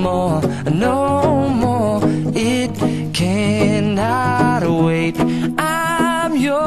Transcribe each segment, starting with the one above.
more, no more. It cannot wait. I'm yours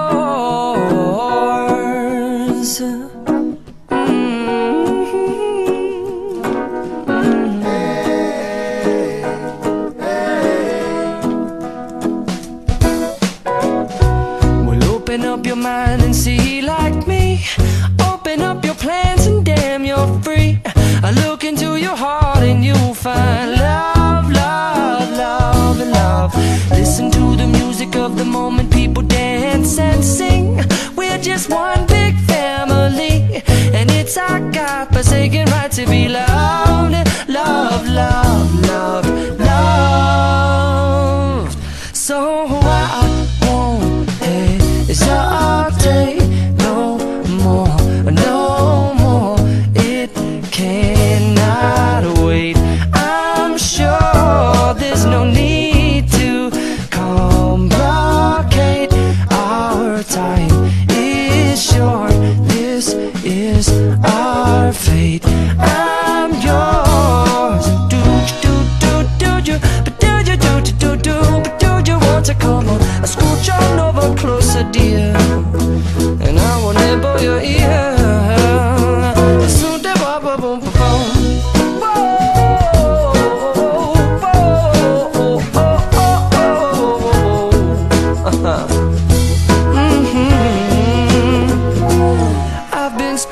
and it's our God-forsaken right to be loved, love, love, love, love. On? I scooch on over closer, dear, and I will nibble your ear.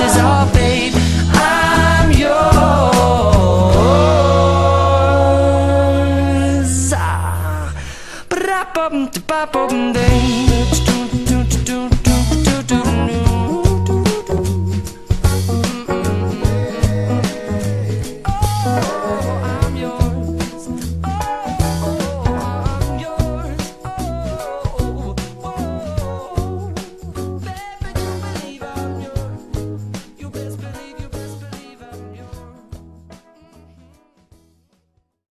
Is our fate. I'm yours. Ah.